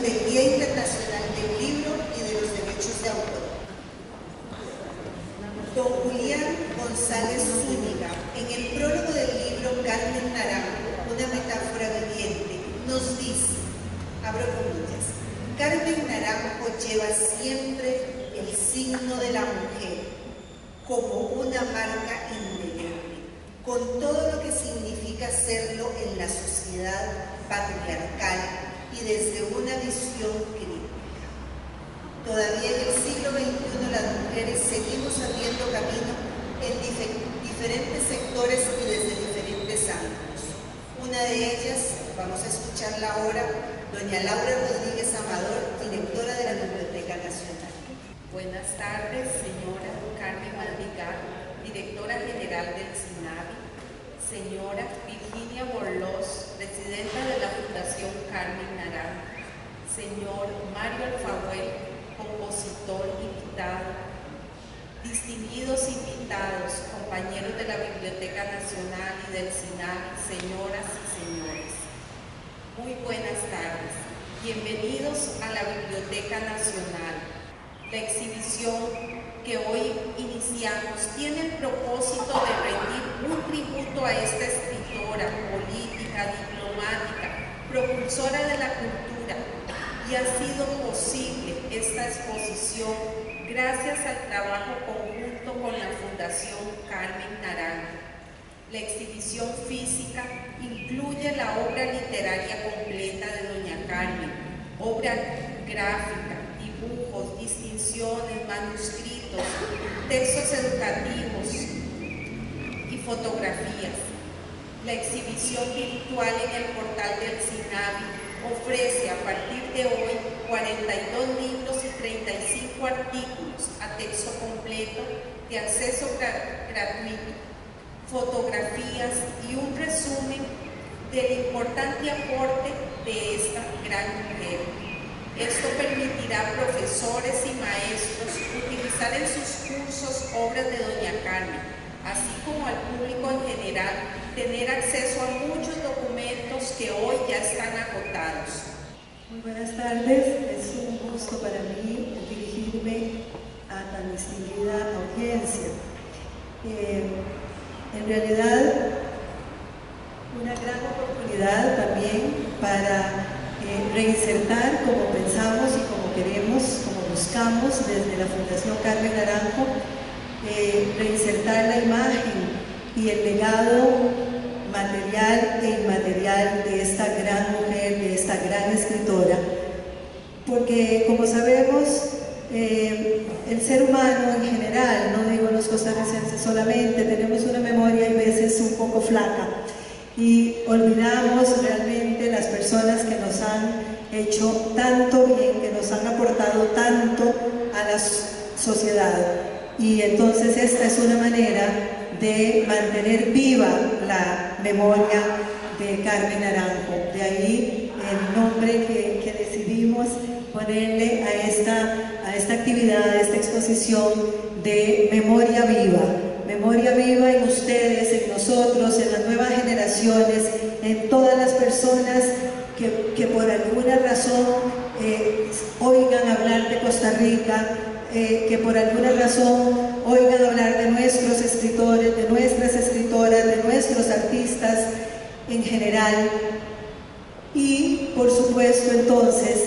del Día Internacional del Libro y de los Derechos de Autor. Don Julián González Zúñiga, en el prólogo del libro Carmen Naranjo, una metáfora viviente, nos dice, abro comillas, Carmen Naranjo lleva siempre el signo de la mujer como una marca indeleble, con todo lo que significa serlo en la sociedad patriarcal desde una visión crítica. Todavía en el siglo XXI las mujeres seguimos haciendo camino en diferentes sectores y desde diferentes ámbitos. Una de ellas, vamos a escucharla ahora, doña Laura Rodríguez Amador, directora de la Biblioteca Nacional. Buenas tardes, señora Carmen Madrigal, directora general del SINAVI, señora Virginia Borlos, presidenta de la Fundación Carmen señor Mario Alfahuel, compositor invitado, distinguidos invitados, compañeros de la Biblioteca Nacional y del SINAVI, señoras y señores. Muy buenas tardes. Bienvenidos a la Biblioteca Nacional la exhibición que hoy iniciamos tiene el propósito de rendir un tributo a esta escritora política, diplomática, propulsora de la cultura ha sido posible esta exposición gracias al trabajo conjunto con la Fundación Carmen Naranjo. La exhibición física incluye la obra literaria completa de Doña Carmen, obra gráfica, dibujos, distinciones, manuscritos, textos educativos y fotografías. La exhibición virtual en el portal del SINAVI ofrece a partir de hoy 42 libros y 35 artículos a texto completo de acceso gratuito, fotografías y un resumen del importante aporte de esta gran mujer. Esto permitirá a profesores y maestros utilizar en sus cursos obras de Doña Carmen, así como al público en general tener acceso a Buenas tardes, es un gusto para mí dirigirme a tan distinguida audiencia. Eh, en realidad, una gran oportunidad también para eh, reinsertar como pensamos y como queremos, como buscamos desde la Fundación Carmen Naranjo, eh, reinsertar la imagen y el legado material e inmaterial de esta gran mujer, de esta gran escritora, porque como sabemos, eh, el ser humano en general, no digo los costarricenses solamente, tenemos una memoria a veces un poco flaca y olvidamos realmente las personas que nos han hecho tanto bien, que nos han aportado tanto a la sociedad. Y entonces esta es una manera de mantener viva la memoria de Carmen Naranjo. De ahí el nombre que, que decidimos ponerle a esta, a esta actividad, a esta exposición de Memoria Viva memoria viva en ustedes, en nosotros, en las nuevas generaciones, en todas las personas que, por alguna razón eh, oigan hablar de Costa Rica, eh, que por alguna razón oigan hablar de nuestros escritores, de nuestras escritoras, de nuestros artistas en general. Y por supuesto entonces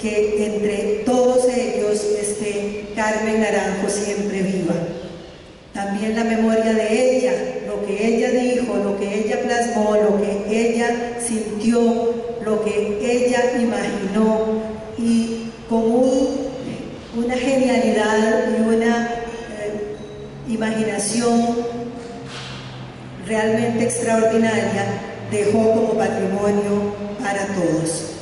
que entre todos ellos esté Carmen Naranjo siempre viva también la memoria de ella, lo que ella dijo, lo que ella plasmó, lo que ella sintió, lo que ella imaginó y con una genialidad y una eh, imaginación realmente extraordinaria dejó como patrimonio para todos.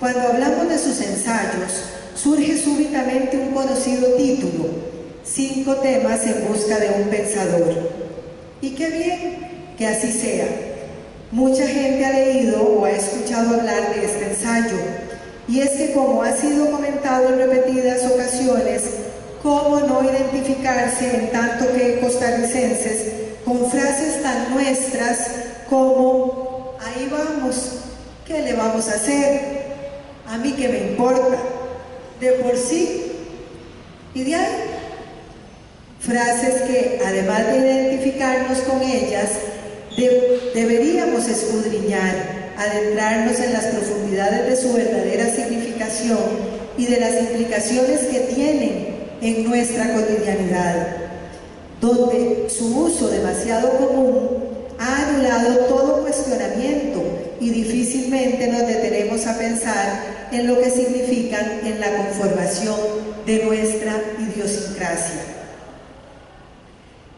Cuando hablamos de sus ensayos, surge súbitamente un conocido título, cinco temas en busca de un pensador. Y qué bien que así sea. Mucha gente ha leído o ha escuchado hablar de este ensayo. Y es que como ha sido comentado en repetidas ocasiones, ¿cómo no identificarse en tanto que costarricenses con frases tan nuestras como ahí vamos, ¿qué le vamos a hacer? A mí que me importa, de por sí. Y de ahí frases que además de identificarnos con ellas, deberíamos escudriñar, adentrarnos en las profundidades de su verdadera significación de las implicaciones que tienen en nuestra cotidianidad, donde su uso demasiado común ha anulado todo cuestionamiento y difícilmente nos detenemos a pensar en lo que significan en la conformación de nuestra idiosincrasia.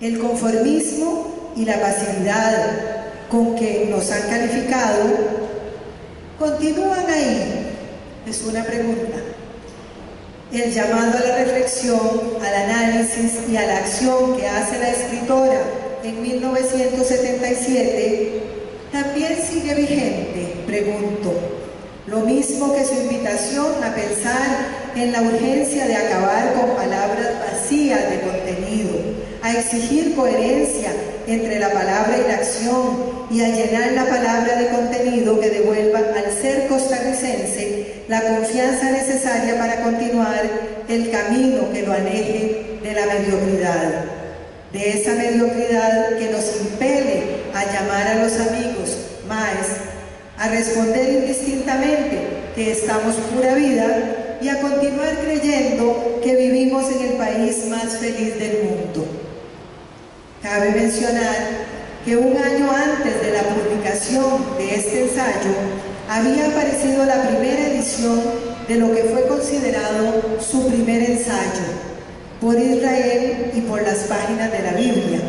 El conformismo y la pasividad con que nos han calificado continúan ahí. Es una pregunta. El llamado a la reflexión, al análisis y a la acción que hace la escritora en 1977 también sigue vigente, pregunto. Lo mismo que su invitación a pensar en la urgencia de acabar con palabras vacías de contenido, a exigir coherencia entre la palabra y la acción y a llenar la palabra de contenido que devuelva al ser costarricense la confianza necesaria para continuar el camino que lo aleje de la mediocridad de esa mediocridad que nos impele a llamar a los amigos más, a responder indistintamente que estamos pura vida y a continuar creyendo que vivimos en el país más feliz del mundo. Cabe mencionar que un año antes de la publicación de este ensayo había aparecido la primera edición de lo que fue considerado su primer ensayo, por Israel y por las páginas de la Biblia,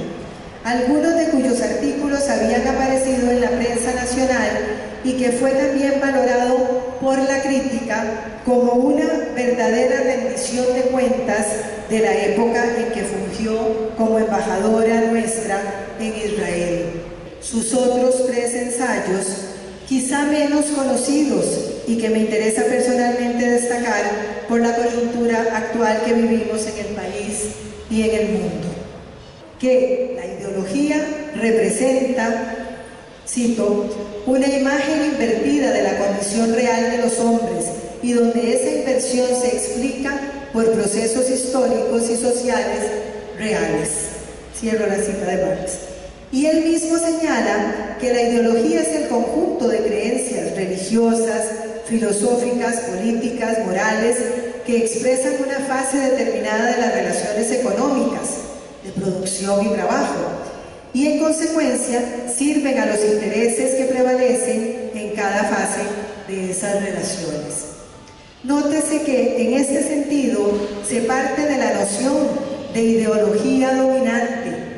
algunos de cuyos artículos habían aparecido en la prensa nacional y que fue también valorado por la crítica como una verdadera rendición de cuentas de la época en que fungió como embajadora nuestra en Israel. Sus otros tres ensayos quizá menos conocidos y que me interesa personalmente destacar por la coyuntura actual que vivimos en el país y en el mundo. Que la ideología representa, cito, una imagen invertida de la condición real de los hombres y donde esa inversión se explica por procesos históricos y sociales reales. Cierro la cita de Marx. Y él mismo señala que la ideología es el conjunto de creencias religiosas, filosóficas, políticas, morales, que expresan una fase determinada de las relaciones económicas, de producción y trabajo, y en consecuencia sirven a los intereses que prevalecen en cada fase de esas relaciones. Nótese que en este sentido se parte de la noción de ideología dominante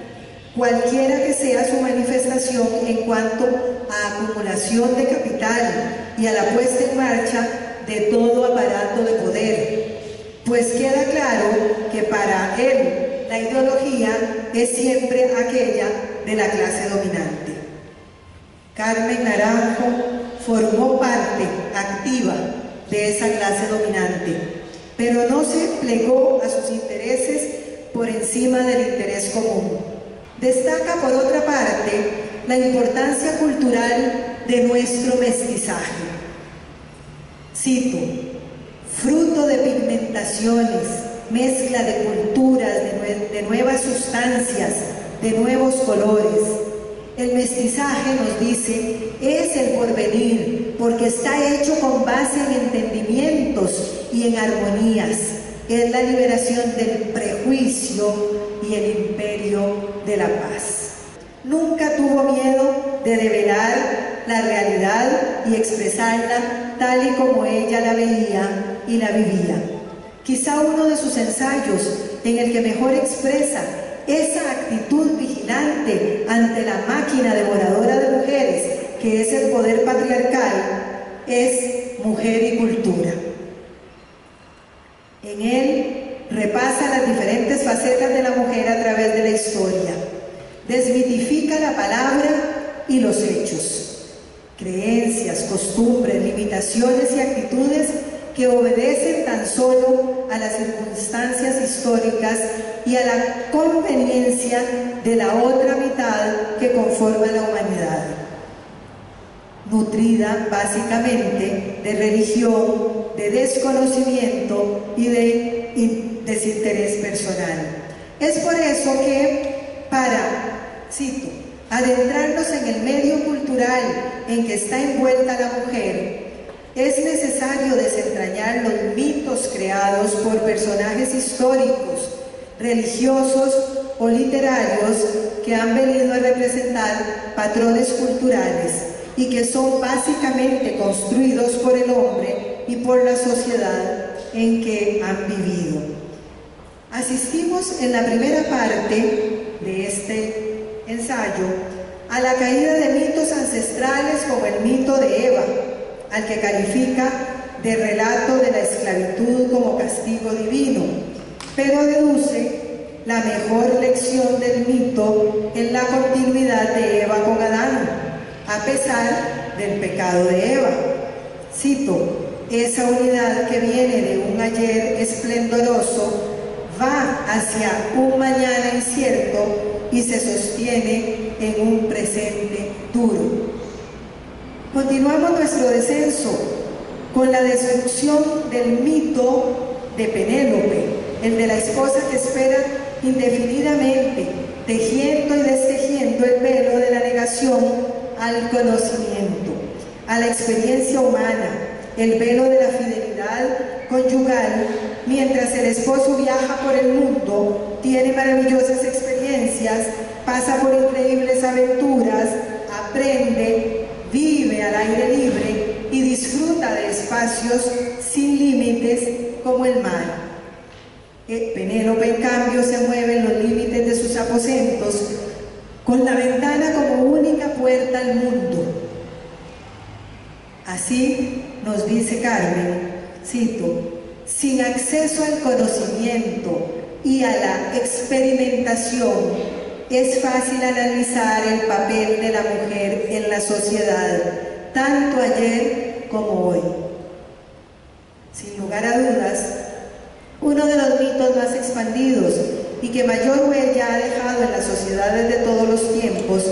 cualquiera que sea su manifestación en cuanto a acumulación de capital y a la puesta en marcha de todo aparato de poder, pues queda claro que para él la ideología es siempre aquella de la clase dominante. Carmen Naranjo formó parte activa de esa clase dominante, pero no se plegó a sus intereses por encima del interés común Destaca por otra parte la importancia cultural de nuestro mestizaje. Cito, fruto de pigmentaciones, mezcla de culturas, de, nuevas sustancias, de nuevos colores. El mestizaje, nos dice, es el porvenir, porque está hecho con base en entendimientos y en armonías. Es la liberación del prejuicio y el imperio de la paz. Nunca tuvo miedo de develar la realidad y expresarla tal y como ella la veía y la vivía. Quizá uno de sus ensayos en el que mejor expresa esa actitud vigilante ante la máquina devoradora de mujeres que es el poder patriarcal es Mujer y Cultura. En él repasa las diferentes facetas de la mujer a través de la historia, desmitifica la palabra y los hechos, creencias, costumbres, limitaciones y actitudes que obedecen tan solo a las circunstancias históricas y a la conveniencia de la otra mitad que conforma la humanidad, nutrida básicamente de religión, de desconocimiento y de desinterés personal. Es por eso que para, cito, adentrarnos en el medio cultural en que está envuelta la mujer, es necesario desentrañar los mitos creados por personajes históricos, religiosos o literarios que han venido a representar patrones culturales y que son básicamente construidos por el hombre y por la sociedad en que han vivido. Asistimos en la primera parte de este ensayo a la caída de mitos ancestrales como el mito de Eva, al que califica de relato de la esclavitud como castigo divino, pero deduce la mejor lección del mito en la continuidad de Eva con Adán, a pesar del pecado de Eva. Cito, esa unidad que viene de un ayer esplendoroso va hacia un mañana incierto y se sostiene en un presente duro. Continuamos nuestro descenso con la destrucción del mito de Penélope, el de la esposa que espera indefinidamente, tejiendo y destejiendo el velo de la negación al conocimiento, a la experiencia humana, el velo de la fidelidad conyugal, mientras el esposo viaja por el mundo, tiene maravillosas experiencias, pasa por increíbles aventuras, aprende, vive disfruta de espacios sin límites como el mar. Eh, Penélope, en cambio, se mueve en los límites de sus aposentos, con la ventana como única puerta al mundo. Así nos dice Carmen, cito, sin acceso al conocimiento y a la experimentación, es fácil analizar el papel de la mujer en la sociedad, tanto ayer como hoy. Sin lugar a dudas, uno de los mitos más expandidos y que mayor huella ha dejado en las sociedades de todos los tiempos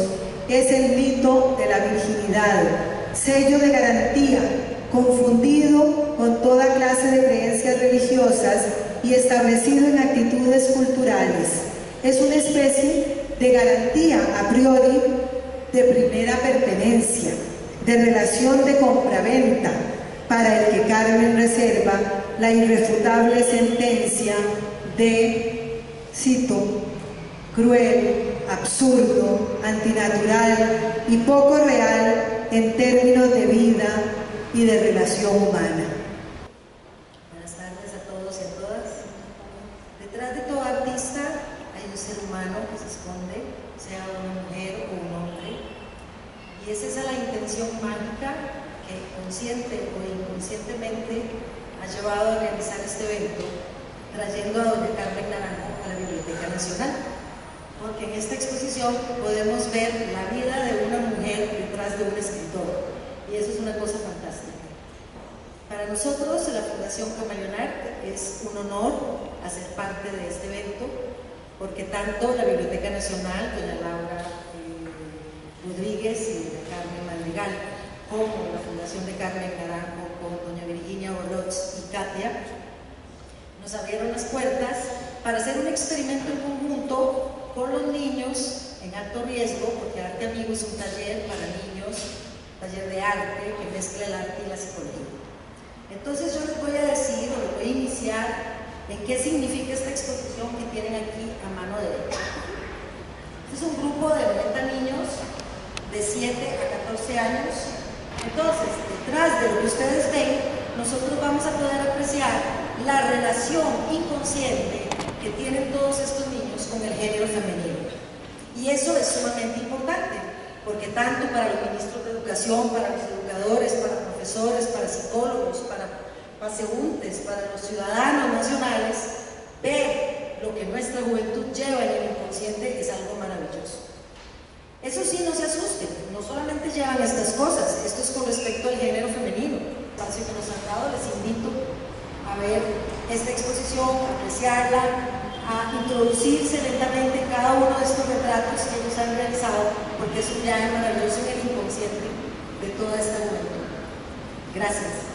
es el mito de la virginidad, sello de garantía, confundido con toda clase de creencias religiosas y establecido en actitudes culturales. Es una especie de garantía a priori de primera pertenencia, de relación de compraventa, para el que Carmen reserva la irrefutable sentencia de, cito, cruel, absurdo, antinatural y poco real en términos de vida y de relación humana. Buenas tardes a todos y a todas. Detrás de todo artista hay un ser humano que se esconde, sea una mujer o un hombre, y es esa la intención mágica que consciente o inconscientemente ha llevado a realizar este evento, trayendo a doña Carmen Naranjo a la Biblioteca Nacional, porque en esta exposición podemos ver la vida de una mujer detrás de un escritor, y eso es una cosa fantástica. Para nosotros, la Fundación Camaleonar, es un honor hacer parte de este evento, porque tanto la Biblioteca Nacional, doña Laura eh, Rodríguez y Carmen Madrigal, como la Fundación de Carmen Naranjo con doña Virginia Oroz y Katia, nos abrieron las puertas para hacer un experimento en conjunto con los niños en alto riesgo, porque Arte Amigo es un taller para niños, taller de arte que mezcla el arte y la psicología. Entonces yo les voy a decir, o les voy a iniciar, en qué significa esta exposición que tienen aquí a mano derecha. Este es un grupo de 90 niños de 7 a 14 años entonces, detrás de lo que ustedes ven, nosotros vamos a poder apreciar la relación inconsciente que tienen todos estos niños con el género femenino. Y eso es sumamente importante, porque tanto para los ministros de educación, para los educadores, para profesores, para psicólogos, para paseúntes, para los ciudadanos nacionales, ver lo que nuestra juventud lleva en el inconsciente es algo maravilloso. Eso sí, no se asusten, no solamente llevan estas cosas, esto es con respecto al género femenino. El espacio que nos han dado, les invito a ver esta exposición, a introducirse lentamente en cada uno de estos retratos que ellos han realizado, porque es un viaje maravilloso en el inconsciente de toda esta juventud. Gracias.